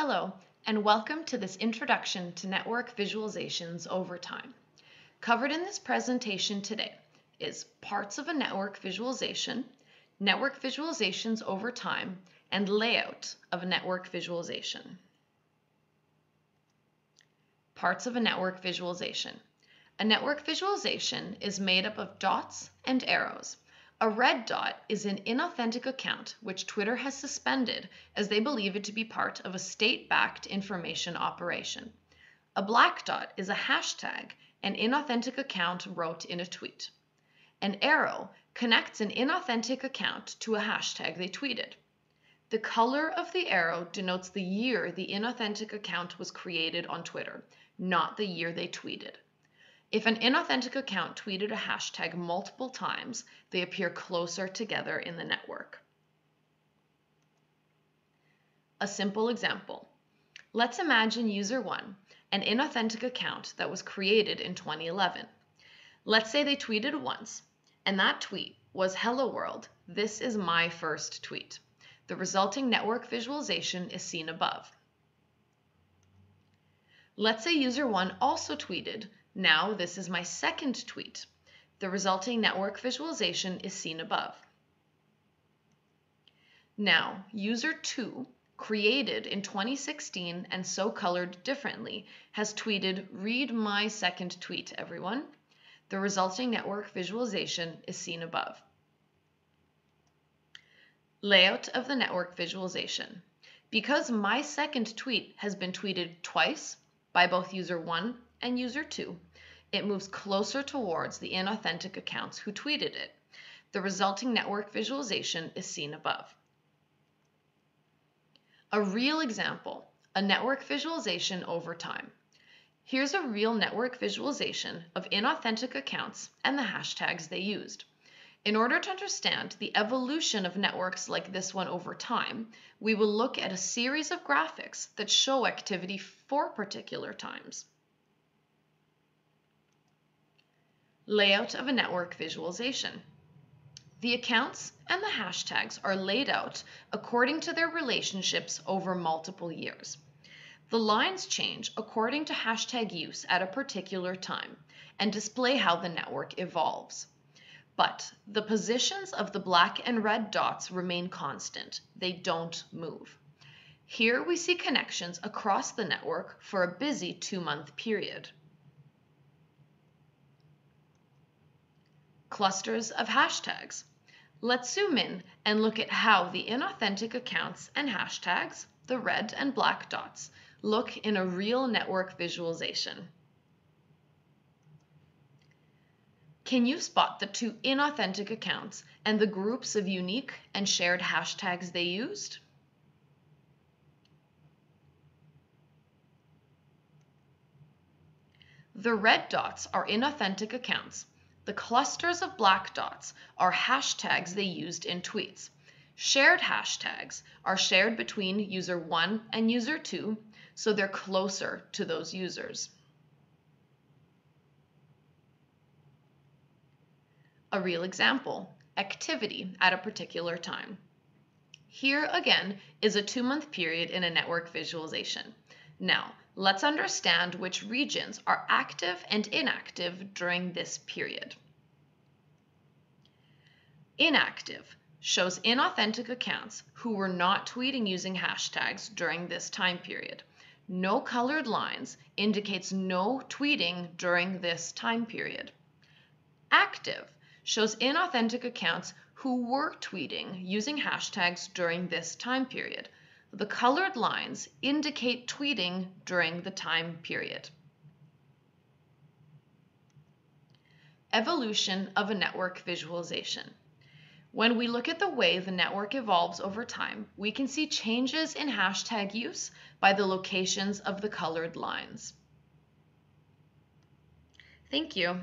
Hello, and welcome to this introduction to network visualizations over time. Covered in this presentation today is parts of a network visualization, network visualizations over time, and layout of a network visualization. Parts of a network visualization. A network visualization is made up of dots and arrows a red dot is an inauthentic account which Twitter has suspended as they believe it to be part of a state backed information operation. A black dot is a hashtag an inauthentic account wrote in a tweet. An arrow connects an inauthentic account to a hashtag they tweeted. The color of the arrow denotes the year the inauthentic account was created on Twitter, not the year they tweeted. If an inauthentic account tweeted a hashtag multiple times, they appear closer together in the network. A simple example. Let's imagine user 1, an inauthentic account that was created in 2011. Let's say they tweeted once, and that tweet was Hello World, this is my first tweet. The resulting network visualization is seen above. Let's say user 1 also tweeted now this is my second tweet. The resulting network visualization is seen above. Now, user 2, created in 2016 and so colored differently, has tweeted, read my second tweet, everyone. The resulting network visualization is seen above. Layout of the network visualization. Because my second tweet has been tweeted twice by both user 1 and user 2, it moves closer towards the inauthentic accounts who tweeted it. The resulting network visualization is seen above. A real example, a network visualization over time. Here's a real network visualization of inauthentic accounts and the hashtags they used. In order to understand the evolution of networks like this one over time, we will look at a series of graphics that show activity for particular times. Layout of a network visualization. The accounts and the hashtags are laid out according to their relationships over multiple years. The lines change according to hashtag use at a particular time and display how the network evolves. But the positions of the black and red dots remain constant. They don't move. Here we see connections across the network for a busy two-month period. Clusters of hashtags. Let's zoom in and look at how the inauthentic accounts and hashtags, the red and black dots, look in a real network visualization. Can you spot the two inauthentic accounts and the groups of unique and shared hashtags they used? The red dots are inauthentic accounts the clusters of black dots are hashtags they used in tweets. Shared hashtags are shared between user 1 and user 2, so they're closer to those users. A real example, activity at a particular time. Here again is a two-month period in a network visualization. Now, let's understand which regions are active and inactive during this period. Inactive shows inauthentic accounts who were not tweeting using hashtags during this time period. No colored lines indicates no tweeting during this time period. Active shows inauthentic accounts who were tweeting using hashtags during this time period. The colored lines indicate tweeting during the time period. Evolution of a network visualization. When we look at the way the network evolves over time, we can see changes in hashtag use by the locations of the colored lines. Thank you.